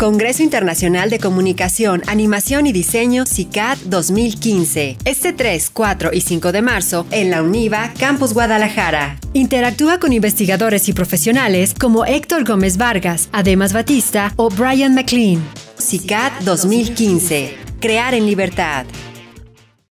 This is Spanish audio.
Congreso Internacional de Comunicación, Animación y Diseño CICAD 2015. Este 3, 4 y 5 de marzo en la UNIVA, Campus Guadalajara. Interactúa con investigadores y profesionales como Héctor Gómez Vargas, Ademas Batista o Brian McLean. CICAD 2015. Crear en libertad.